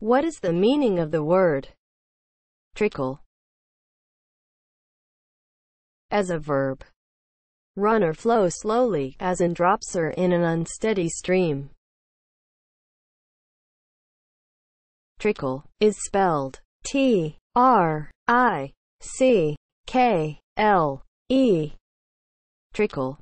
What is the meaning of the word trickle as a verb? Run or flow slowly, as in drops or in an unsteady stream. Trickle is spelled T R I C K L E. Trickle